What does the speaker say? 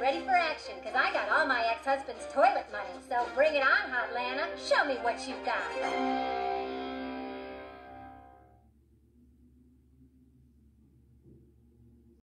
Ready for action, because I got all my ex-husband's toilet money. So bring it on, Hot Lana. Show me what you've got.